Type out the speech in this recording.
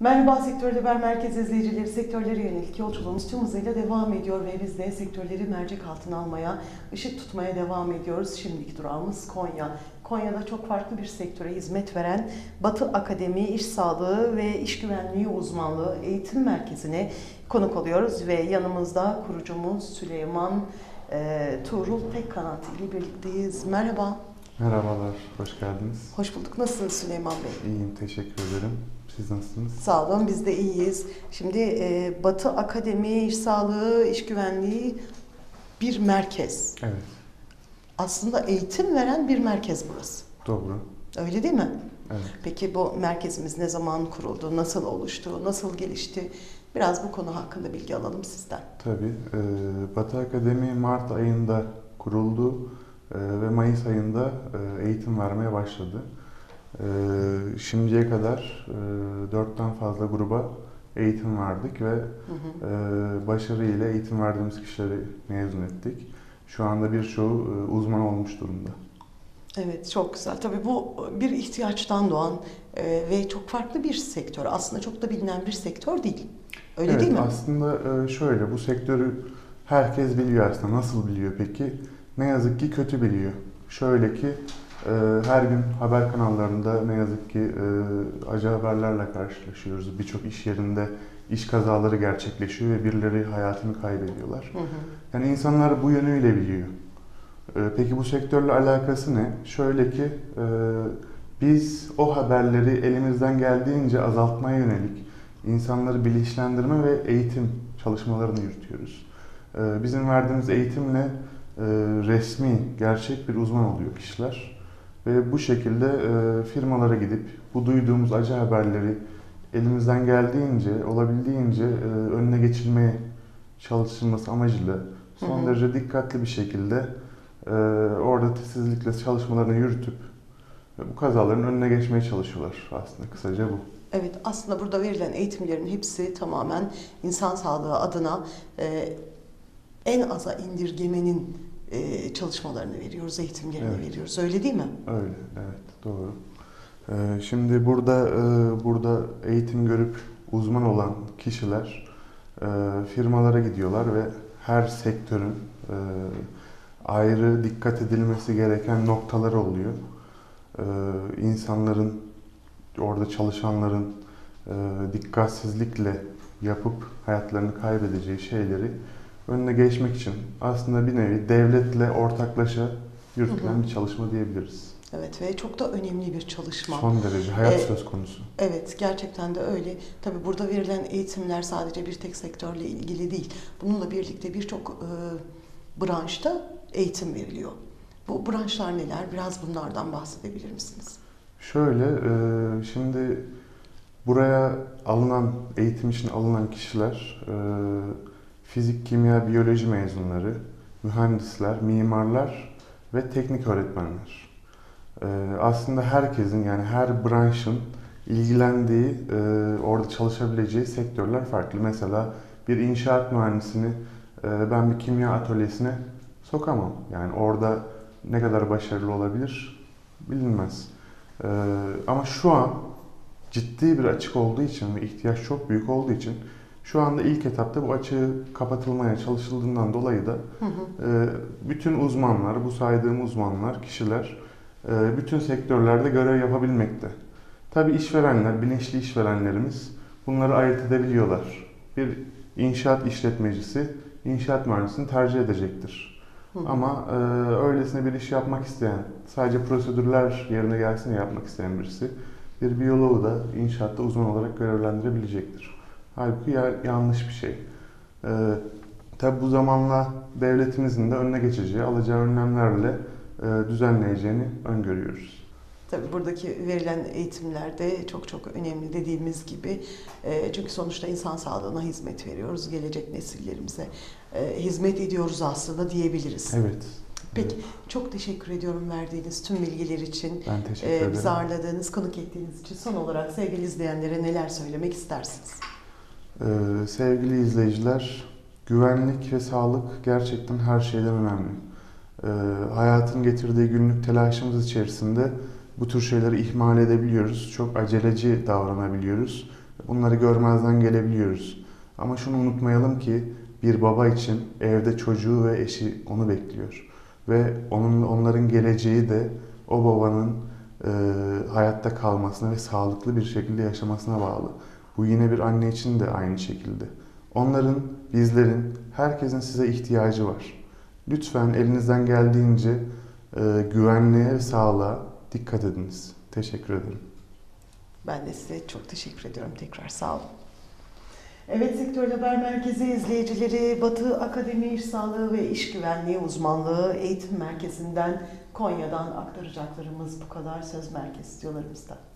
Merhaba Sektör Haber Merkez izleyicileri. Sektörlere yönelik yolculuğumuz tüm hızıyla devam ediyor ve biz de sektörleri mercek altına almaya, ışık tutmaya devam ediyoruz. Şimdiki durağımız Konya. Konya'da çok farklı bir sektöre hizmet veren Batı Akademi İş Sağlığı ve İş Güvenliği Uzmanlığı Eğitim Merkezi'ne konuk oluyoruz ve yanımızda kurucumuz Süleyman e, Tuğrul Tekkanat ile birlikteyiz. Merhaba. Merhabalar, hoş geldiniz. Hoş bulduk. Nasılsınız Süleyman Bey? İyiyim, teşekkür ederim. Siz nasılsınız? Sağ olun, biz de iyiyiz. Şimdi e, Batı Akademi İş Sağlığı, İş Güvenliği bir merkez. Evet, Aslında eğitim veren bir merkez burası. doğru. Öyle değil mi? Evet. Peki bu merkezimiz ne zaman kuruldu, nasıl oluştu, nasıl gelişti? Biraz bu konu hakkında bilgi alalım sizden. Tabii, e, Batı Akademi Mart ayında kuruldu e, ve Mayıs ayında e, eğitim vermeye başladı. E, şimdiye kadar e, dörtten fazla gruba eğitim verdik ve Hı hı. e, başarıyla eğitim verdiğimiz kişileri mezun ettik. Şu anda birçoğu e, uzman olmuş durumda. Evet, çok güzel. Tabii bu bir ihtiyaçtan doğan e, ve çok farklı bir sektör. Aslında çok da bilinen bir sektör değil. Öyle evet, değil mi? aslında e, şöyle bu sektörü herkes biliyor aslında. Nasıl biliyor peki? Ne yazık ki kötü biliyor. Şöyle ki her gün haber kanallarında ne yazık ki e, acı haberlerle karşılaşıyoruz. Birçok iş yerinde iş kazaları gerçekleşiyor ve birileri hayatını kaybediyorlar. Hı hı. Yani insanlar bu yönüyle biliyor. E, Peki bu sektörle alakası ne? Şöyle ki e, biz o haberleri elimizden geldiğince azaltmaya yönelik insanları bilinçlendirme ve eğitim çalışmalarını yürütüyoruz. E, Bizim verdiğimiz eğitimle e, resmi, gerçek bir uzman oluyor kişiler. Ve bu şekilde e, firmalara gidip bu duyduğumuz acı haberleri elimizden geldiğince, olabildiğince e, önüne geçilmeye çalışılması amacıyla son Hı hı. derece dikkatli bir şekilde e, orada titizlikle çalışmalarını yürütüp e, bu kazaların önüne geçmeye çalışıyorlar aslında kısaca bu. Evet, aslında burada verilen eğitimlerin hepsi tamamen insan sağlığı adına e, en aza indirgemenin e, çalışmalarını veriyoruz, eğitimlerini Evet. veriyoruz. Öyle değil mi? Öyle, evet doğru. E, şimdi burada e, burada eğitim görüp uzman olan kişiler e, firmalara gidiyorlar ve her sektörün e, ayrı dikkat edilmesi gereken noktaları oluyor. E, insanların orada çalışanların e, dikkatsizlikle yapıp hayatlarını kaybedeceği şeyleri önüne geçmek için aslında bir nevi devletle ortaklaşa yürütülen Hı hı. bir çalışma diyebiliriz. Evet ve çok da önemli bir çalışma. Son derece hayat E, söz konusu. Evet, gerçekten de öyle. Tabii burada verilen eğitimler sadece bir tek sektörle ilgili değil. Bununla birlikte birçok e, branşta eğitim veriliyor. Bu branşlar neler? Biraz bunlardan bahsedebilir misiniz? Şöyle, e, şimdi buraya alınan, eğitim için alınan kişiler e, fizik, kimya, biyoloji mezunları, mühendisler, mimarlar ve teknik öğretmenler. E, aslında herkesin yani her branşın ilgilendiği, e, orada çalışabileceği sektörler farklı. Mesela bir inşaat mühendisini e, ben bir kimya atölyesine sokamam. Yani orada ne kadar başarılı olabilir bilinmez. Ee, ama şu an ciddi bir açık olduğu için ve ihtiyaç çok büyük olduğu için şu anda ilk etapta bu açığı kapatılmaya çalışıldığından dolayı da Hı hı. e, bütün uzmanlar, bu saydığım uzmanlar, kişiler e, bütün sektörlerde görev yapabilmekte. Tabii işverenler, bilinçli işverenlerimiz bunları ayırt edebiliyorlar. Bir inşaat işletmecisi inşaat mühendisini tercih edecektir. Hı hı. Ama e, öylesine bir iş yapmak isteyen, sadece prosedürler yerine gelsin yapmak isteyen birisi bir biyoloğu da inşaatta uzman olarak görevlendirebilecektir. Halbuki ya- yanlış bir şey. E, Tabi bu zamanla devletimizin de önüne geçeceği, alacağı önlemlerle e, düzenleyeceğini öngörüyoruz. Tabii buradaki verilen eğitimler de çok çok önemli dediğimiz gibi. E, çünkü sonuçta insan sağlığına hizmet veriyoruz. Gelecek nesillerimize e, hizmet ediyoruz aslında diyebiliriz. Evet. Peki çok teşekkür ediyorum verdiğiniz tüm bilgiler için. Ben teşekkür E, ederim. bizi ağırladığınız, konuk ettiğiniz için son olarak sevgili izleyenlere neler söylemek istersiniz? Ee, sevgili izleyiciler, güvenlik ve sağlık gerçekten her şeyden önemli. Ee, hayatın getirdiği günlük telaşımız içerisinde bu tür şeyleri ihmal edebiliyoruz. Çok aceleci davranabiliyoruz Bunları görmezden gelebiliyoruz. Ama şunu unutmayalım ki bir baba için evde çocuğu ve eşi onu bekliyor. Ve onun onların geleceği de o babanın e, hayatta kalmasına ve sağlıklı bir şekilde yaşamasına bağlı. Bu yine bir anne için de aynı şekilde. Onların, bizlerin, herkesin size ihtiyacı var. Lütfen elinizden geldiğince e, güvenliğe ve sağlığa dikkat ediniz. Teşekkür ederim. Ben de size çok teşekkür ediyorum tekrar. Sağ olun. Evet Sektör Haber Merkezi izleyicileri Batı Akademi İş Sağlığı ve İş Güvenliği Uzmanlığı Eğitim Merkezi'nden Konya'dan aktaracaklarımız bu kadar söz merkez stüdyolarımızda.